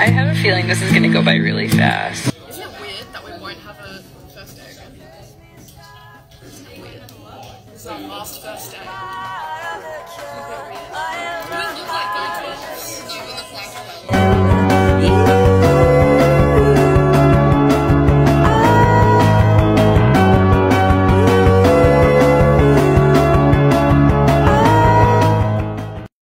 I have a feeling this is gonna go by really fast. Isn't it weird that we won't have a first day again? Isn't? This is our last first day.